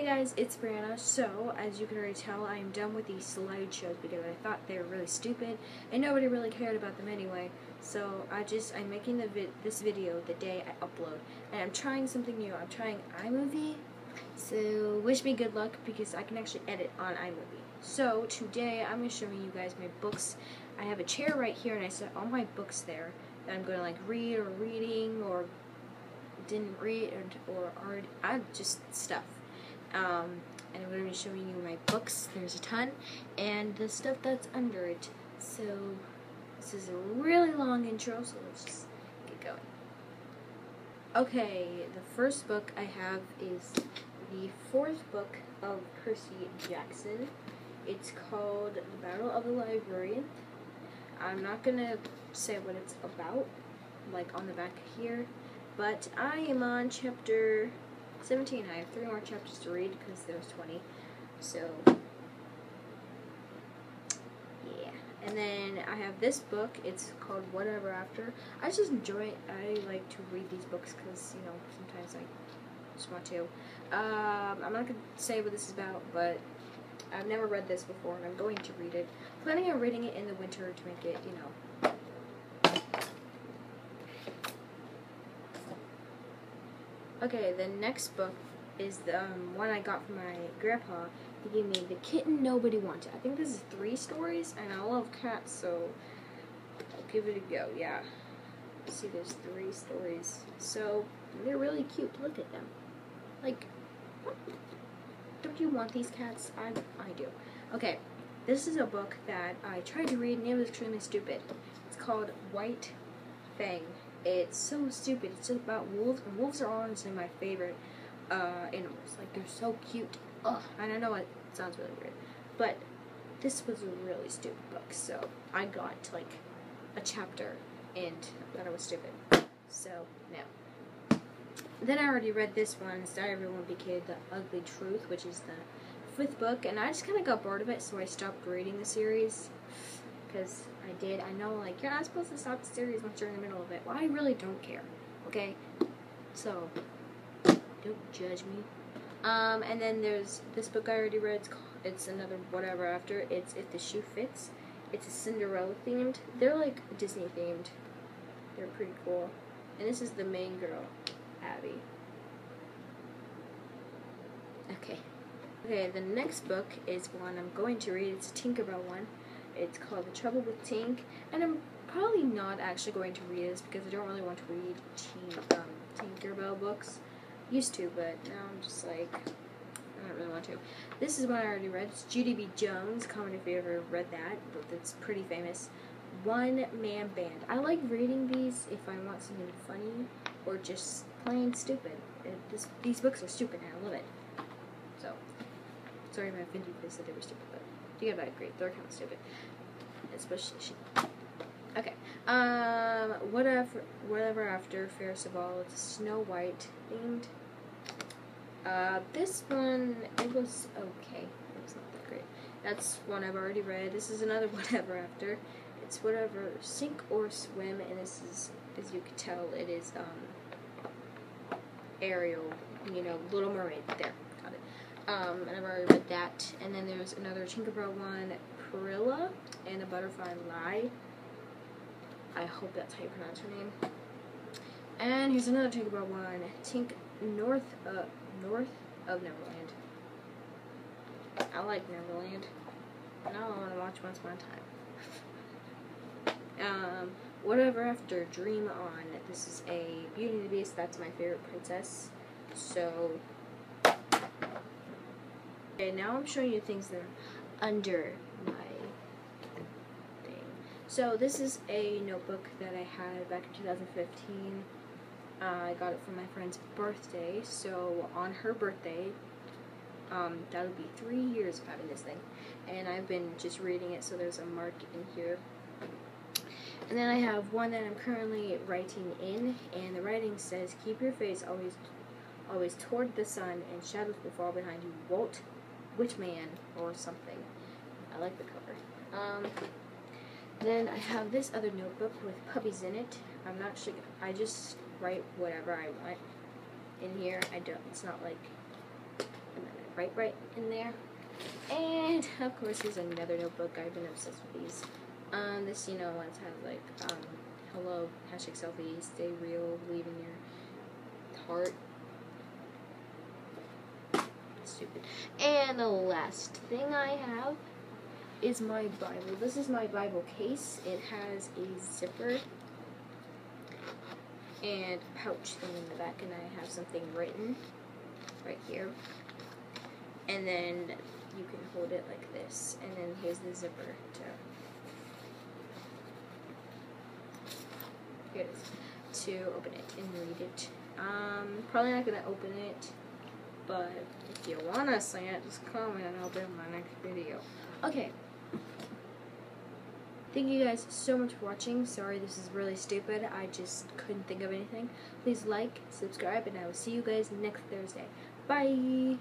Hey guys, it's Brianna. So, as you can already tell, I am done with these slideshows because I thought they were really stupid and nobody really cared about them anyway. So, I just, I'm making the this video the day I upload. And I'm trying something new. I'm trying iMovie. So, wish me good luck because I can actually edit on iMovie. So, today I'm going to show you guys my books. I have a chair right here and I set all my books there that I'm going to like read or reading or didn't read or, or I just stuff. Um, and I'm going to be showing you my books. There's a ton. And the stuff that's under it. So, this is a really long intro, so let's just get going. Okay, the first book I have is the fourth book of Percy Jackson. It's called The Battle of the Labyrinth. I'm not going to say what it's about, like on the back here, but I am on chapter 17. I have three more chapters to read because there's 20. So, yeah. And then I have this book. It's called Whatever After. I just enjoy it. I like to read these books because, you know, sometimes I just want to. Um, I'm not going to say what this is about, but I've never read this before and I'm going to read it. Planning on reading it in the winter to make it, you know, Okay, the next book is the um, one I got from my grandpa. He gave me The Kitten Nobody Wanted. I think this is three stories, and I love cats, so I'll give it a go, yeah. See, there's three stories. So, they're really cute. Look at them. Like, don't you want these cats? I, I do. Okay, this is a book that I tried to read, and it was extremely stupid. It's called White Fang it's so stupid. It's just about wolves, and wolves are honestly my favorite uh, animals. Like they're so cute. Ugh, and I know it sounds really weird, but this was a really stupid book. So I got to like a chapter and thought it was stupid. So now, then I already read this one, Diary of a Wimpy Kid the Ugly Truth, which is the fifth book, and I just kind of got bored of it, so I stopped reading the series because I did. I know, like, you're not supposed to stop the series once you're in the middle of it. Well, I really don't care, okay? So, don't judge me. Um, and then there's this book I already read. It's, called, it's another whatever after. It's If the Shoe Fits. It's a Cinderella themed. They're like Disney themed. They're pretty cool. And this is the main girl, Abby. Okay. Okay, the next book is one I'm going to read. It's a Tinkerbell one. It's called The Trouble with Tink, and I'm probably not actually going to read this because I don't really want to read teen, um, Tinkerbell books. Used to, but now I'm just like, I don't really want to. This is one I already read. It's Junie B. Jones. Comment if you ever read that, but it's pretty famous. One Man Band. I like reading these if I want something funny or just plain stupid. It, this, these books are stupid and I love it. So, sorry my offended they said they were stupid, but you get I agree. They're kind of stupid. Especially she. Okay. Um, whatever, whatever after Fairest of All, it's Snow White themed. Uh, this one, it was okay. It was not that great. That's one I've already read. This is another whatever after. It's whatever, sink or swim, and this is, as you can tell, it is, um, Ariel, you know, Little Mermaid. There. Um, and I've already read that. And then there's another Tinkerbell one, Perilla, and a Butterfly Lie. I hope that's how you pronounce her name. And here's another Tinkerbell one, Tink North, uh, North of Neverland. I like Neverland. Now I want to watch Once Upon a Time. um, whatever after Dream On. This is a Beauty and the Beast. That's my favorite princess. So Okay, now I'm showing you things that are under my thing. So this is a notebook that I had back in 2015. Uh, I got it for my friend's birthday. So on her birthday, um, that would be three years of having this thing. And I've been just reading it, so there's a mark in here. And then I have one that I'm currently writing in, and the writing says, "Keep your face always, always toward the sun, and shadows will fall behind you. Won't Witchman or something. I like the cover. Um, then I have this other notebook with puppies in it. I'm not sure. I just write whatever I want in here. I don't. It's not like write right in there. And of course, here's another notebook. I've been obsessed with these. Um, this you know ones has like um, hello hashtag selfie, stay real, believe in your heart. Stupid. And the last thing I have is my Bible. This is my Bible case. It has a zipper and pouch thing in the back, and I have something written right here. And then you can hold it like this, and then here's the zipper to here it is to open it and read it. Um, probably not gonna open it, but if you wanna see it, just comment and I'll do my next video. Okay. Thank you guys so much for watching. Sorry this is really stupid. I just couldn't think of anything. Please like, subscribe, and I will see you guys next Thursday. Bye!